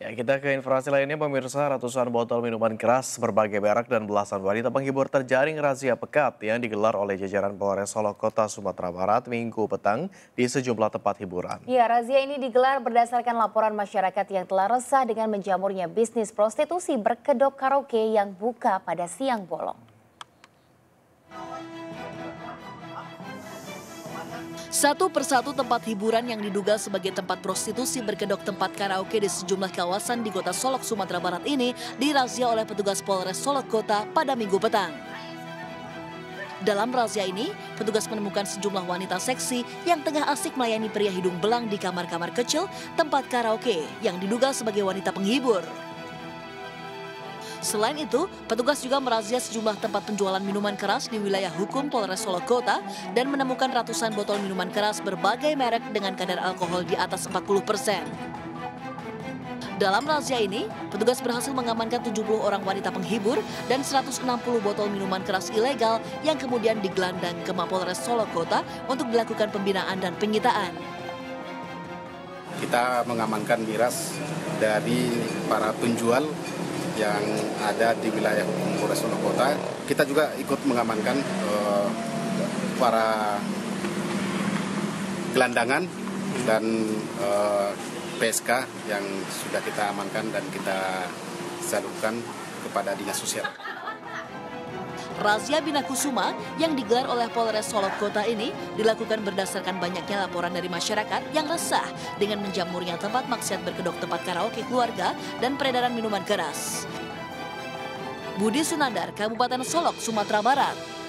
Ya, kita ke informasi lainnya, pemirsa ratusan botol minuman keras berbagai merek dan belasan wanita penghibur terjaring razia pekat yang digelar oleh jajaran Polres Solo Kota Sumatera Barat minggu petang di sejumlah tempat hiburan. Ya, razia ini digelar berdasarkan laporan masyarakat yang telah resah dengan menjamurnya bisnis prostitusi berkedok karaoke yang buka pada siang bolong. Satu persatu tempat hiburan yang diduga sebagai tempat prostitusi berkedok tempat karaoke di sejumlah kawasan di kota Solok, Sumatera Barat ini dirazia oleh petugas Polres Solok Kota pada minggu petang. Dalam razia ini, petugas menemukan sejumlah wanita seksi yang tengah asik melayani pria hidung belang di kamar-kamar kecil tempat karaoke yang diduga sebagai wanita penghibur. Selain itu, petugas juga merazia sejumlah tempat penjualan minuman keras di wilayah hukum Polres Solo Kota dan menemukan ratusan botol minuman keras berbagai merek dengan kadar alkohol di atas 40 persen. Dalam razia ini, petugas berhasil mengamankan 70 orang wanita penghibur dan 160 botol minuman keras ilegal yang kemudian digelandang ke Mapolres Solo Kota untuk dilakukan pembinaan dan penyitaan. Kita mengamankan miras dari para penjual yang ada di wilayah hukum Polres Kota. Kita juga ikut mengamankan uh, para gelandangan dan uh, eh, PSK yang sudah kita amankan dan kita salurkan kepada dinas sosial. Razia Bina Kusuma yang digelar oleh Polres Solok Kota ini dilakukan berdasarkan banyaknya laporan dari masyarakat yang resah dengan menjamurnya tempat maksiat berkedok tempat karaoke keluarga dan peredaran minuman keras. Budi Sunandar, Kabupaten Solok, Sumatera Barat.